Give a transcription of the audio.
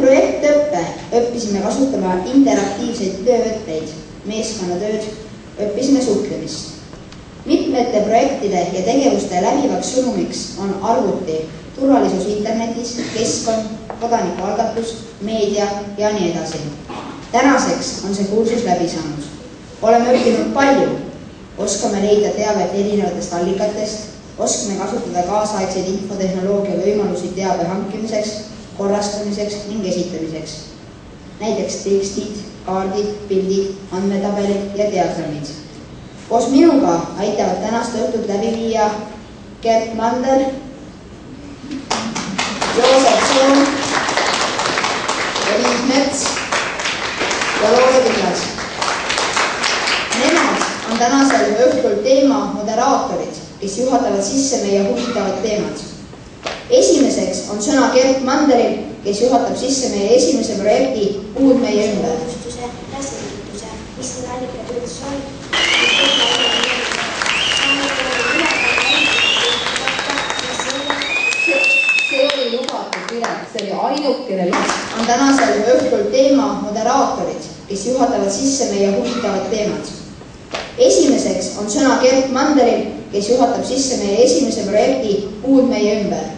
projektõppe õppisime kasutama interaktiivseid töövõtteid, meeskonnatööd, õppisime suhtlemist. mitmete projektide ja tegevuste läbivaks sõnumiks on arvuti, turvalisus internetis, keskkond, kodanikualgatus, meedia ja nii edasi. tänaseks on see kursus läbi saanud. oleme õppinud palju, oskame leida teavet erinevatest allikatest, oskame kasutada kaasaegseid infotehnoloogia võimalusi teabe hankimiseks, korrastamiseks ning esitamiseks. näiteks tekstid, kaardid, pildid, andmetabelid ja diagrammid. koos minuga aitavad tänast õhtut läbi viia Gert Mander, Joosep Soom, Eliis Mets ja Loore Pillas. Nemad on tänasel õhtul teema moderaatorid, kes juhatavad sisse meie huvitavad teemad. Esimeseks on sõna Gert Manderil, kes juhatab sisse meie esimese projekti Puud meie ümber. mis on oli lubatud pilet, see oli ainukene luba. on tänasel õhtul teema moderaatorid, kes juhatavad sisse meie huvitavad teemad. esimeseks on sõna Gert Manderil, kes juhatab sisse meie esimese projekti Puud meie ümber